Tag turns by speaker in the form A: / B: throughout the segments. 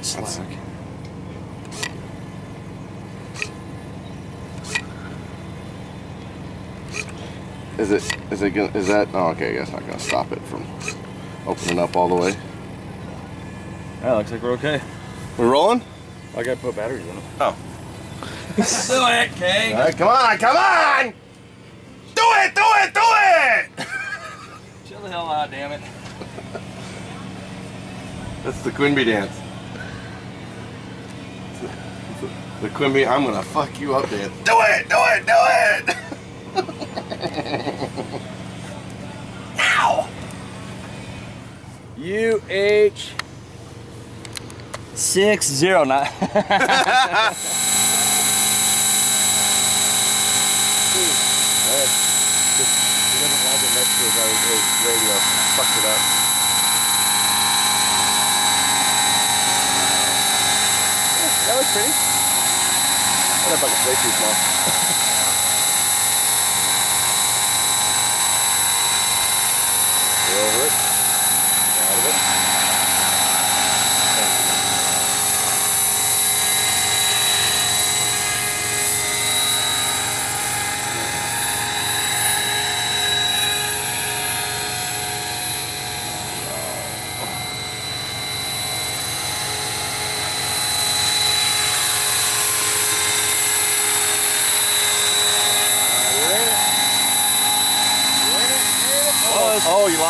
A: got slack.
B: Is it, is it gonna, is that, oh, okay, I guess not gonna stop it from opening up all the way.
A: Yeah, looks like we're okay.
B: We're rolling?
A: I gotta put batteries in it.
B: Oh.
A: Do it, Kay.
B: All right, come on, come on! Do it, do it, do it!
A: Chill the hell out, damn it.
B: That's the Quimby dance. The Quimby, I'm gonna fuck you up dance. Do it, do it, do it! now!
A: UH six zero nine.
B: Doesn't like it next to his his radio. Fucked it up. That was pretty. That bucket's way too small. Over it. Out of it.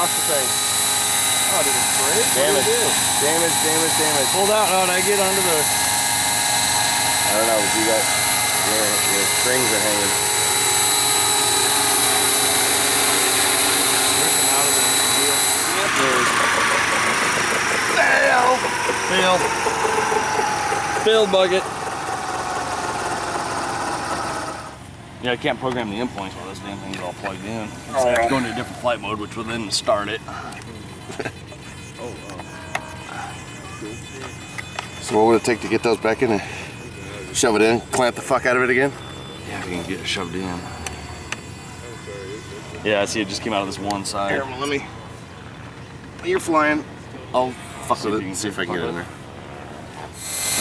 B: Oh, lost the thing.
A: Oh, did it break?
B: Damage. Damage, damage, damage.
A: Pulled out. Oh, I get under the?
B: I don't know, but you got your, your strings are hanging.
A: out of.
B: Fail!
A: Fail. Fail bucket. Yeah, I can't program the endpoints while this damn thing's all plugged in. So I have to go into a different flight mode, which will then start it. Oh, oh.
B: So what would it take to get those back in there? Shove it in, clamp the fuck out of it again?
A: Yeah, we can get it shoved in. Yeah, I see it just came out of this one side.
B: Here, well, let me. You're flying.
A: I'll fuck
B: So
A: with
B: let's
A: you.
B: see if I can
A: Fuck
B: get in there.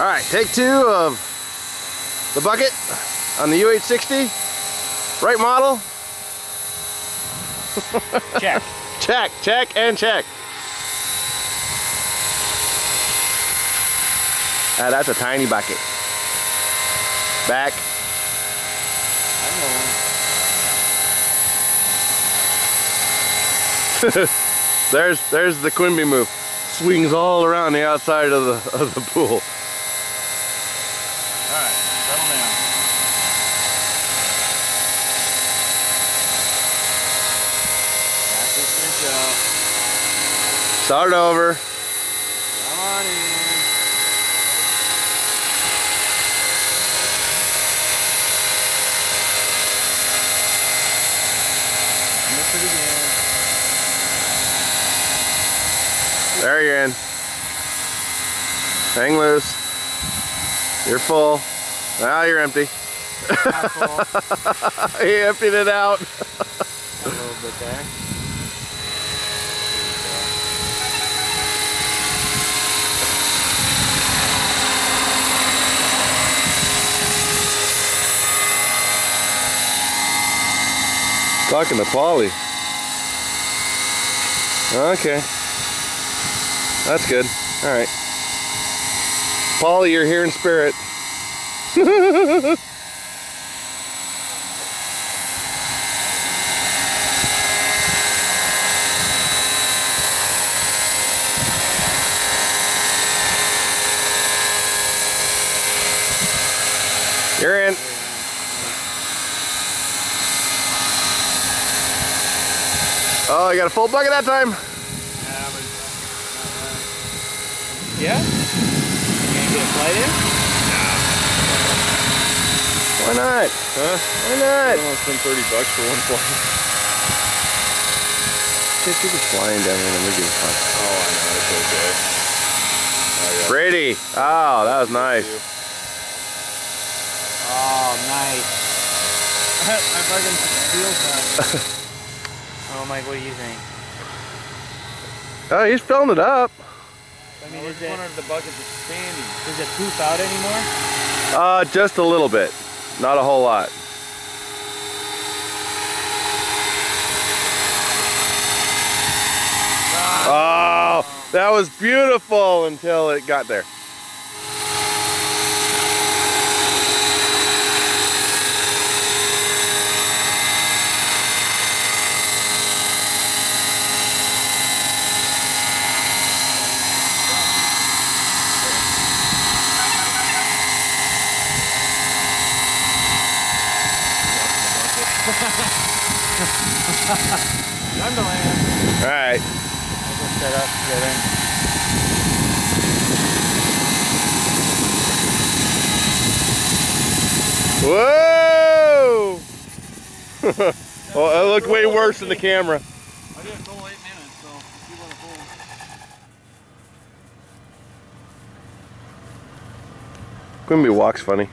B: All right, take two of the bucket on the UH-60. Right model.
A: Check.
B: Check, check, and check. Ah, that's a tiny bucket. Back. there's there's the Quimby move. Swings all around the outside of the of the pool.
A: Alright, settle down. Back this fish out.
B: Start over.
A: Come on in. Miss it again.
B: There you're in. Hang loose. You're full. Now you're empty. he emptied it out.
A: A little bit there.
B: Talking to Polly. Okay. That's good. All right. Polly, you're here in spirit. You're in. Oh, you got a full bucket that time?
A: Yeah? Uh, you gonna get a flight in? No.
B: Why not?
A: Huh?
B: Why not?
A: I want to spend 30 bucks for one flight.
B: Just keep it flying down here and we're getting fun.
A: Oh, I know, it's okay. Oh, yeah.
B: Brady. Oh, that was nice.
C: Oh, nice. My fucking feels done. oh, Mike, what do you think?
B: Oh, he's filling it up.
C: I mean,
A: I
C: is it,
A: wondering if the bucket's expanding.
C: is it poof out anymore?
B: Uh, just a little bit. Not a whole lot. Oh, that was beautiful until it got there.
C: Time.
B: All right.
C: I'll set up, get in.
B: Whoa! well, it looked way worse in the camera.
A: I did a full eight minutes, so see what it holds.
B: Quimby walks funny.